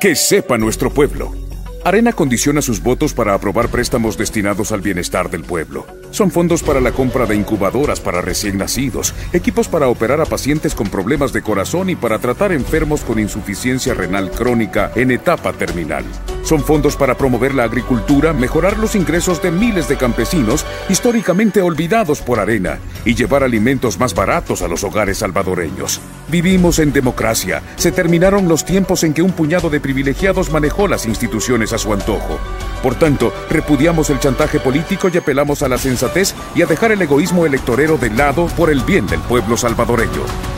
Que sepa nuestro pueblo. Arena condiciona sus votos para aprobar préstamos destinados al bienestar del pueblo. Son fondos para la compra de incubadoras para recién nacidos, equipos para operar a pacientes con problemas de corazón y para tratar enfermos con insuficiencia renal crónica en etapa terminal. Son fondos para promover la agricultura, mejorar los ingresos de miles de campesinos históricamente olvidados por Arena y llevar alimentos más baratos a los hogares salvadoreños. Vivimos en democracia. Se terminaron los tiempos en que un puñado de privilegiados manejó las instituciones a su antojo. Por tanto, repudiamos el chantaje político y apelamos a la sensatez y a dejar el egoísmo electorero de lado por el bien del pueblo salvadoreño.